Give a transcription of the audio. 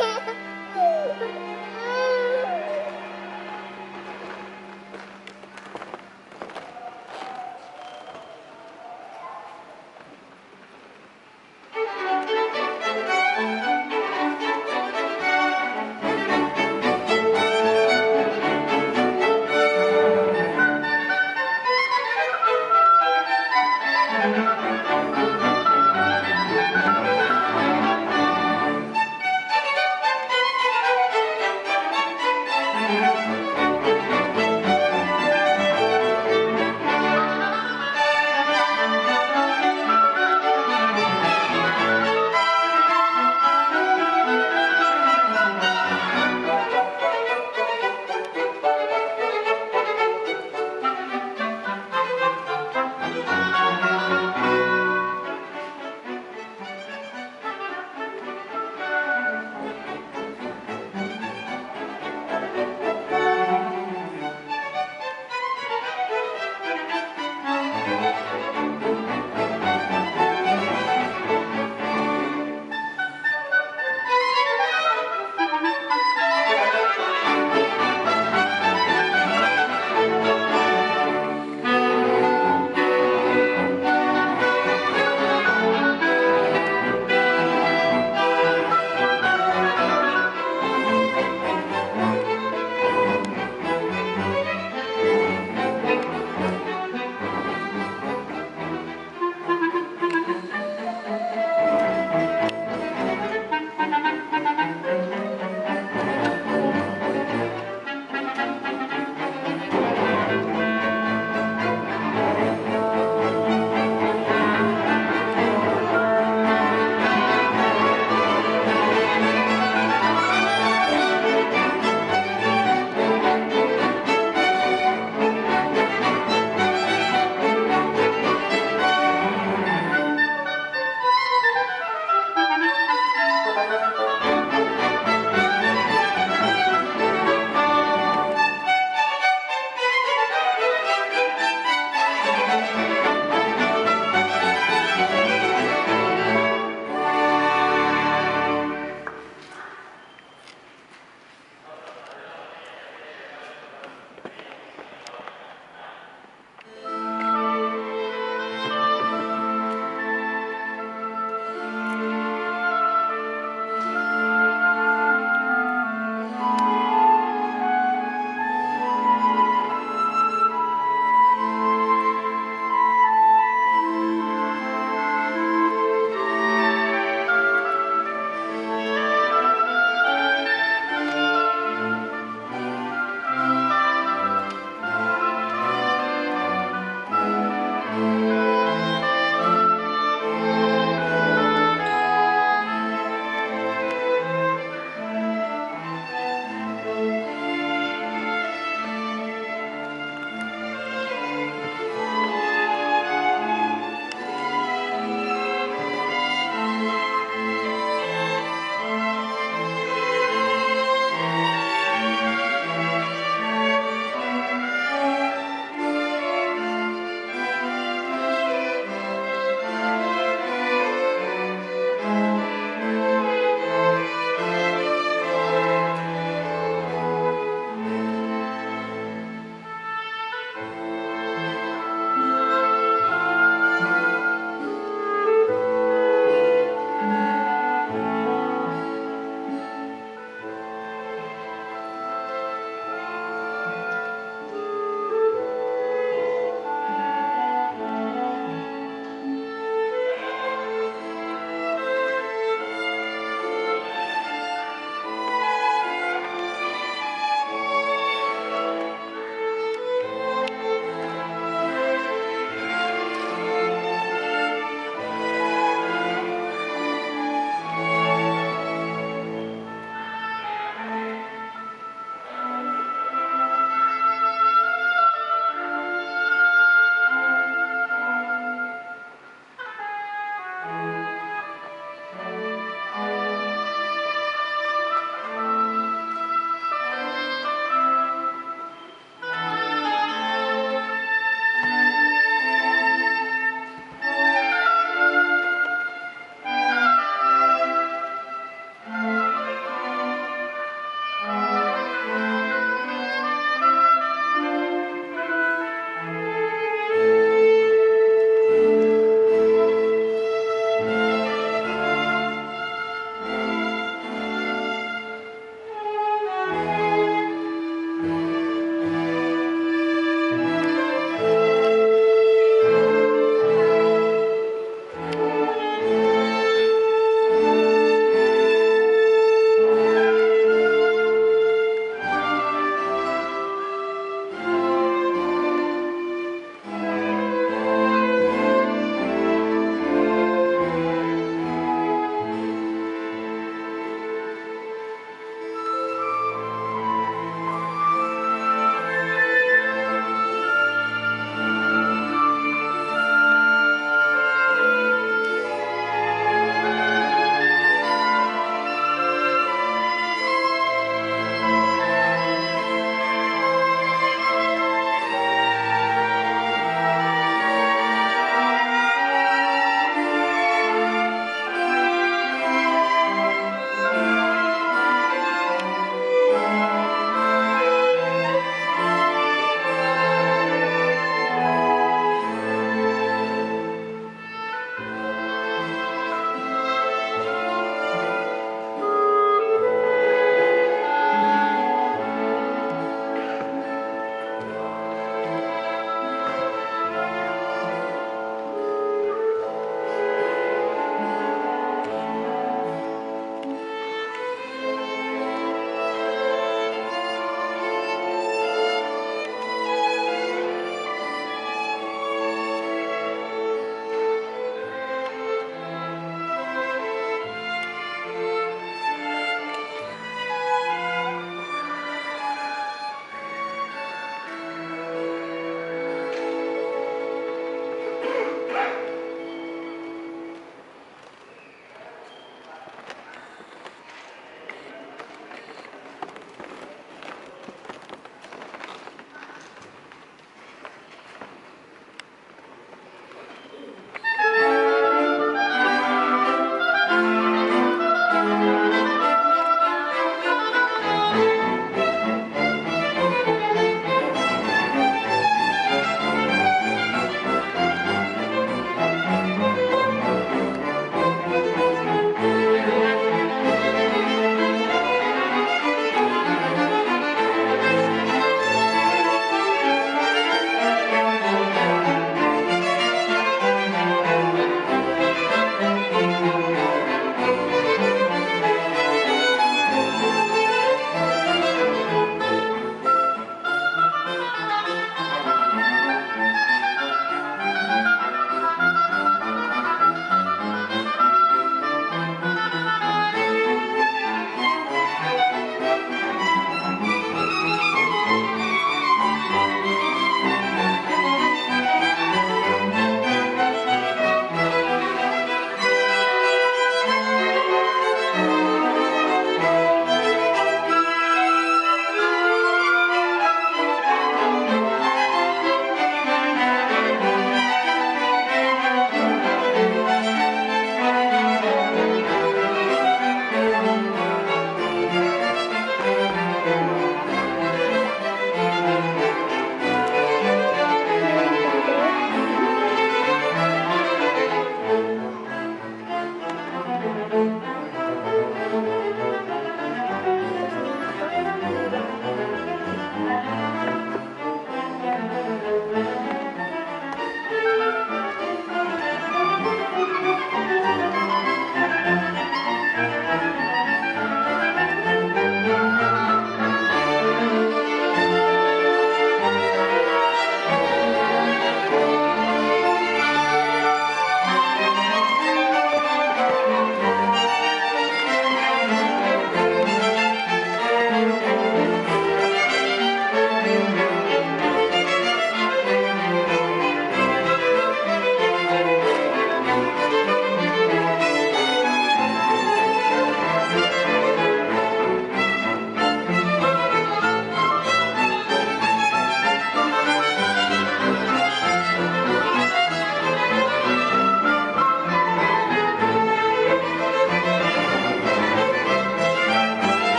哼 哼